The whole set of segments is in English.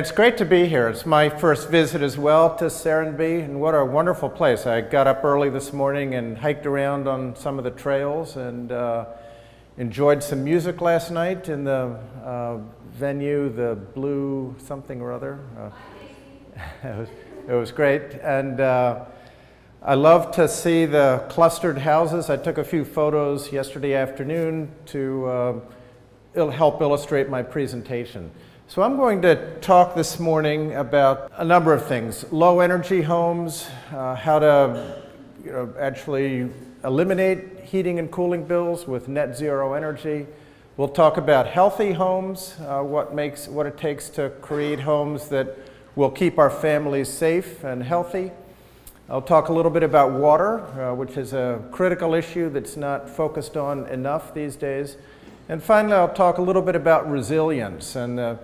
It's great to be here. It's my first visit as well to Serenbe, and what a wonderful place. I got up early this morning and hiked around on some of the trails and uh, enjoyed some music last night in the uh, venue, the Blue something or other. Uh, it, was, it, was, great. And uh, I love to see the clustered houses. I took a few photos yesterday afternoon to uh, help illustrate my presentation. So I'm going to talk this morning about a number of things. Low energy homes, uh, how to you know, actually eliminate heating and cooling bills with net zero energy. We'll talk about healthy homes, uh, what, makes, what it takes to create homes that will keep our families safe and healthy. I'll talk a little bit about water, uh, which is a critical issue that's not focused on enough these days. And finally, I'll talk a little bit about resilience and uh,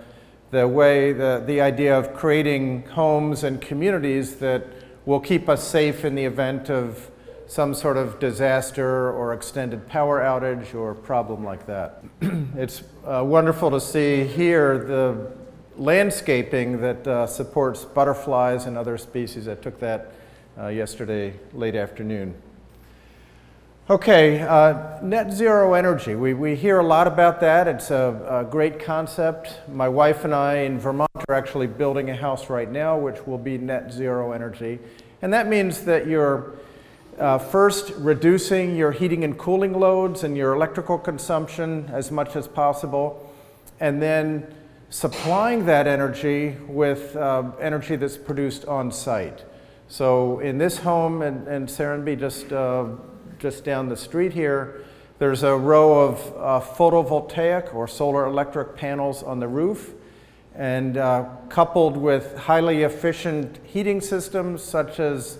the way, the, the idea of creating homes and communities that will keep us safe in the event of some sort of disaster or extended power outage or problem like that. it's uh, wonderful to see here the landscaping that uh, supports butterflies and other species. I took that uh, yesterday late afternoon. Okay, uh, net zero energy. We, we hear a lot about that. It's a, a, great concept. My wife and I in Vermont are actually building a house right now which will be net zero energy. And that means that you're uh, first reducing your heating and cooling loads and your electrical consumption as much as possible, and then supplying that energy with uh, energy that's produced on site. So in this home in, in Serenbe, just uh, just down the street here, there's a row of uh, photovoltaic or solar electric panels on the roof. And uh, coupled with highly efficient heating systems such as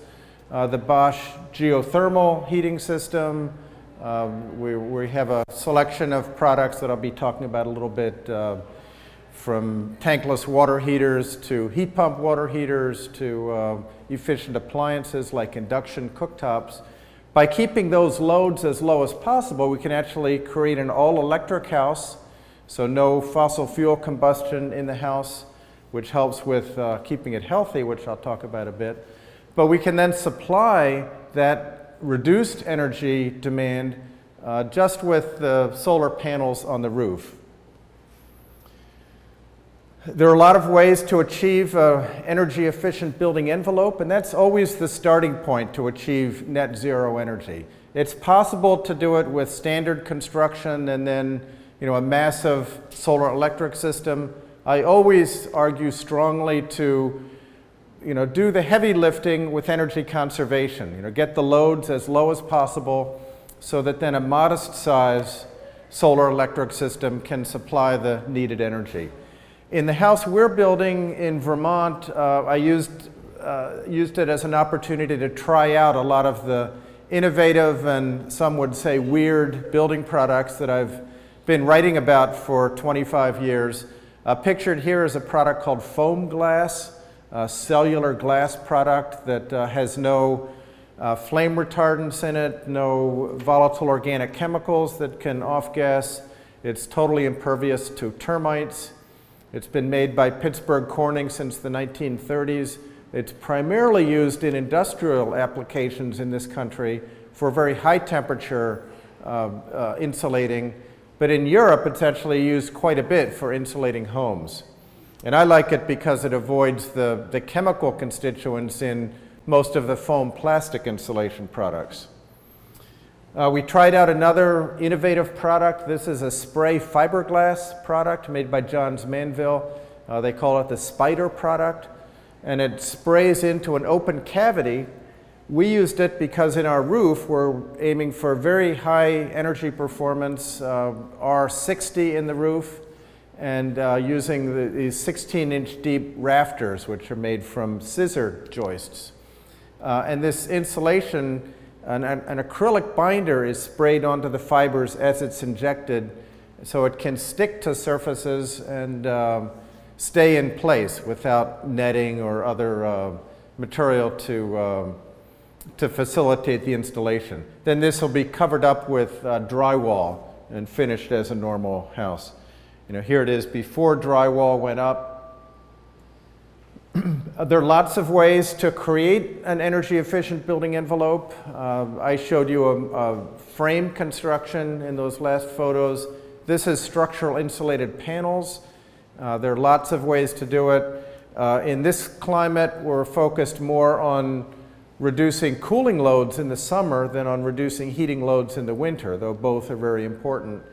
uh, the Bosch geothermal heating system. Um, we, we have a selection of products that I'll be talking about a little bit uh, from tankless water heaters to heat pump water heaters to uh, efficient appliances like induction cooktops. By keeping those loads as low as possible, we can actually create an all-electric house, so no fossil fuel combustion in the house, which helps with uh, keeping it healthy, which I'll talk about a bit. But we can then supply that reduced energy demand uh, just with the solar panels on the roof. There are a lot of ways to achieve an energy efficient building envelope, and that's always the starting point to achieve net zero energy. It's possible to do it with standard construction and then you know, a massive solar electric system. I always argue strongly to you know, do the heavy lifting with energy conservation. You know, get the loads as low as possible so that then a modest size solar electric system can supply the needed energy. In the house we're building in Vermont, uh, I used, uh, used it as an opportunity to try out a lot of the innovative and some would say weird building products that I've been writing about for 25 years. Uh, pictured here is a product called foam glass, a cellular glass product that uh, has no uh, flame retardants in it, no volatile organic chemicals that can off-gas. It's totally impervious to termites. It's been made by Pittsburgh Corning since the 1930s. It's primarily used in industrial applications in this country for very high temperature uh, uh, insulating, but in Europe it's actually used quite a bit for insulating homes. And I like it because it avoids the, the chemical constituents in most of the foam plastic insulation products. Uh, we tried out another innovative product. This is a spray fiberglass product made by Johns Manville. Uh, they call it the Spider product. And it sprays into an open cavity. We used it because in our roof, we're aiming for very high energy performance, uh, R60 in the roof, and uh, using the, these 16 inch deep rafters, which are made from scissor joists. Uh, and this insulation an, an, acrylic binder is sprayed onto the fibers as it's injected so it can stick to surfaces and um, stay in place without netting or other uh, material to, um, to facilitate the installation. Then this will be covered up with uh, drywall and finished as a normal house. You know, here it is before drywall went up There are lots of ways to create an energy efficient building envelope. Uh, I showed you a, a frame construction in those last photos. This is structural insulated panels. Uh, there are lots of ways to do it. Uh, in this climate, we're focused more on reducing cooling loads in the summer than on reducing heating loads in the winter, though both are very important.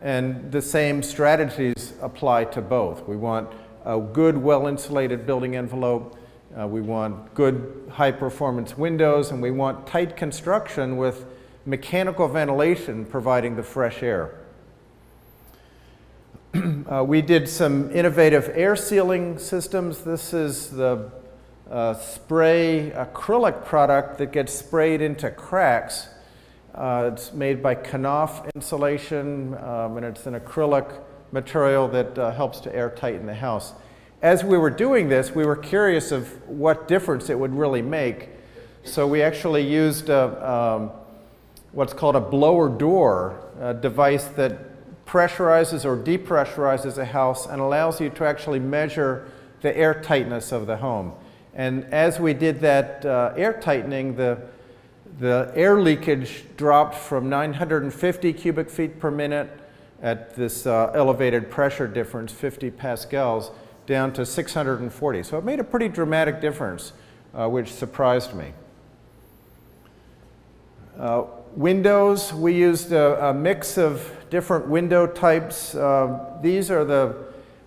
And the same strategies apply to both. We want a good, well-insulated building envelope. Uh, we want good, high-performance windows, and we want tight construction with mechanical ventilation providing the fresh air. uh, we did some innovative air sealing systems. This is the uh, spray acrylic product that gets sprayed into cracks. Uh, it's made by Knauf Insulation, um, and it's an acrylic material that uh, helps to air tighten the house. As we were doing this, we were curious of what difference it would really make. So we actually used a, um, what's called a blower door, a device that pressurizes or depressurizes a house and allows you to actually measure the air tightness of the home. And as we did that uh, air tightening, the, the air leakage dropped from 950 cubic feet per minute at this uh, elevated pressure difference, 50 pascals, down to 640. So it made a pretty dramatic difference, uh, which surprised me. Uh, windows, we used a, a, mix of different window types. Uh, these are the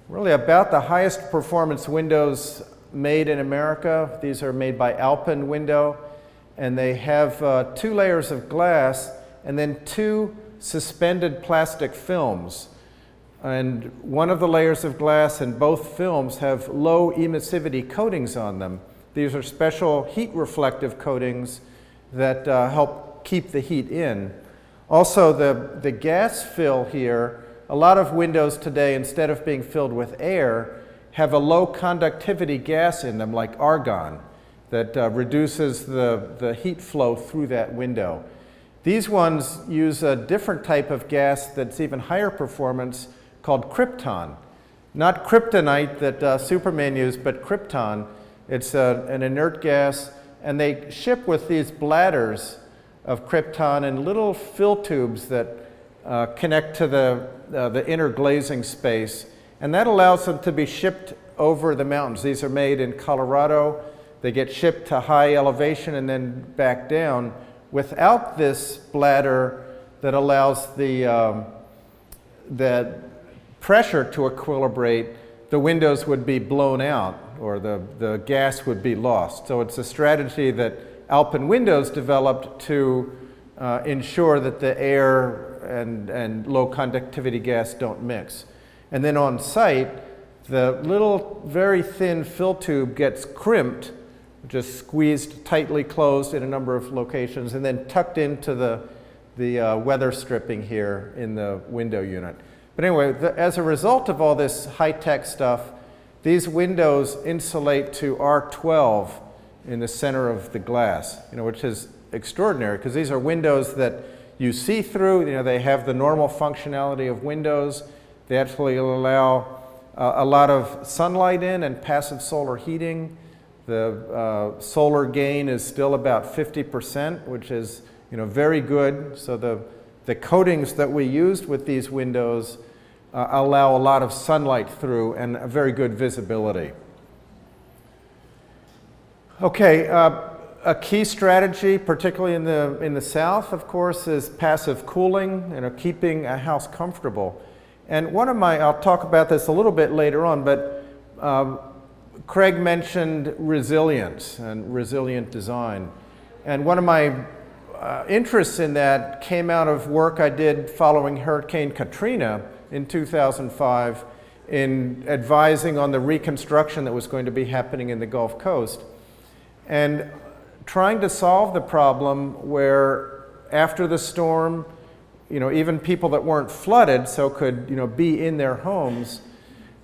really about the highest performance windows made in America. These are made by Alpen Window, and they have uh, two layers of glass and then two suspended plastic films. And one of the layers of glass and both films have low emissivity coatings on them. These are special heat reflective coatings that uh, help keep the heat in. Also, the, the gas fill here, a lot of windows today, instead of being filled with air, have a low conductivity gas in them, like argon, that uh, reduces the, the heat flow through that window. These ones use a different type of gas that's even higher performance called krypton. Not kryptonite that uh, Superman used, but krypton. It's a, an inert gas, and they ship with these bladders of krypton and little fill tubes that uh, connect to the, uh, the inner glazing space. And that allows them to be shipped over the mountains. These are made in Colorado. They get shipped to high elevation and then back down. Without this bladder that allows the, um, the pressure to equilibrate, the windows would be blown out or the, the gas would be lost. So it's a strategy that Alpen Windows developed to uh, ensure that the air and, and low conductivity gas don't mix. And then on site, the little very thin fill tube gets crimped, just squeezed tightly closed in a number of locations, and then tucked into the, the uh, weather stripping here in the window unit. But anyway, the, as a result of all this high-tech stuff, these windows insulate to R12 in the center of the glass, you know, which is extraordinary because these are windows that you see through. You know, they have the normal functionality of windows. They actually allow uh, a lot of sunlight in and passive solar heating. The uh, solar gain is still about 50%, which is you know, very good. So the, the coatings that we used with these windows uh, allow a lot of sunlight through and a very good visibility. Okay, uh, a key strategy, particularly in the, in the South, of course, is passive cooling, you know, keeping a house comfortable. And one of my, I'll talk about this a little bit later on, but um, Craig mentioned resilience and resilient design. And one of my uh, interests in that came out of work I did following Hurricane Katrina in 2005 in advising on the reconstruction that was going to be happening in the Gulf Coast and trying to solve the problem where after the storm, you know, even people that weren't flooded, so could, you know, be in their homes,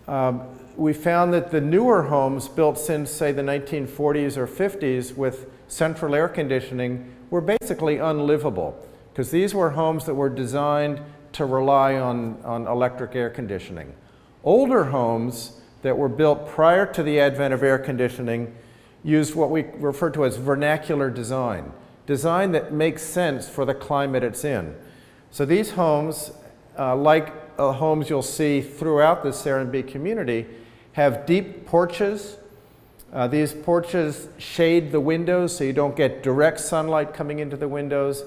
um, we found that the newer homes built since, say, the 1940s or 50s with central air conditioning were basically unlivable because these were homes that were designed to rely on, on electric air conditioning. Older homes that were built prior to the advent of air conditioning used what we refer to as vernacular design, design that makes sense for the climate it's in. So these homes, uh, like uh, homes you'll see throughout the Serenbe community, have deep porches. Uh, these porches shade the windows so you don't get direct sunlight coming into the windows.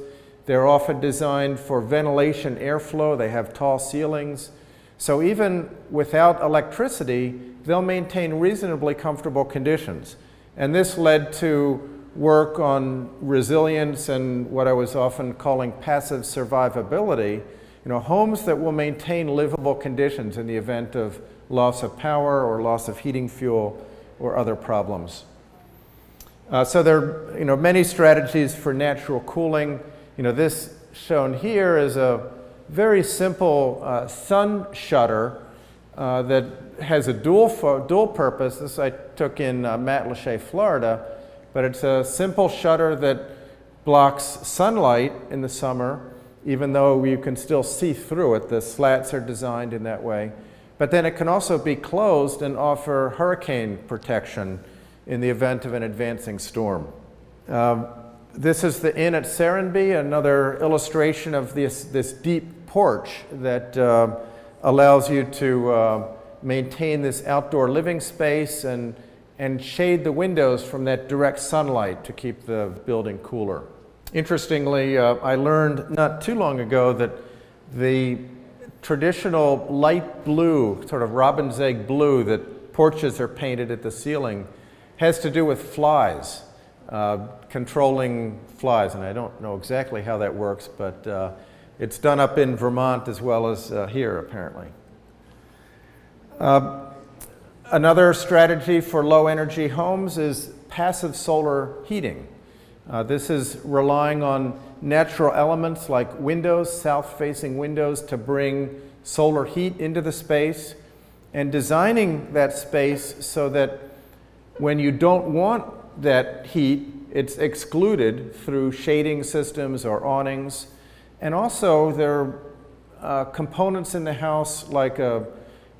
They're often designed for ventilation airflow. They have tall ceilings. So even without electricity, they'll maintain reasonably comfortable conditions. And this led to work on resilience and what I was often calling passive survivability. You know, homes that will maintain livable conditions in the event of loss of power or loss of heating fuel or other problems. Uh, so there are you know, many strategies for natural cooling. You know, this shown here is a very simple uh, sun shutter uh, that has a dual, dual purpose. This I took in uh, Matlacha, Florida, but it's a simple shutter that blocks sunlight in the summer, even though you can still see through it. The slats are designed in that way. But then it can also be closed and offer hurricane protection in the event of an advancing storm. Um, this is the inn at Serenbe, another illustration of this, this deep porch that uh, allows you to uh, maintain this outdoor living space and, and shade the windows from that direct sunlight to keep the building cooler. Interestingly, uh, I learned not too long ago that the traditional light blue, sort of robin's egg blue that porches are painted at the ceiling has to do with flies, uh, controlling flies. And I don't know exactly how that works, but uh, it's done up in Vermont as well as uh, here, apparently. Uh, another strategy for low energy homes is passive solar heating. Uh, this is relying on natural elements like windows, south facing windows, to bring solar heat into the space and designing that space so that when you don't want that heat, it's excluded through shading systems or awnings. And also, there are uh, components in the house like a,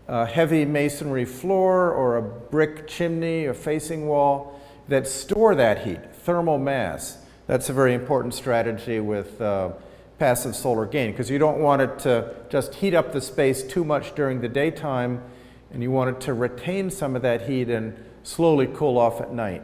a heavy masonry floor or a brick chimney or facing wall that store that heat, thermal mass. That's a very important strategy with uh, passive solar gain because you don't want it to just heat up the space too much during the daytime and you want it to retain some of that heat and slowly cool off at night.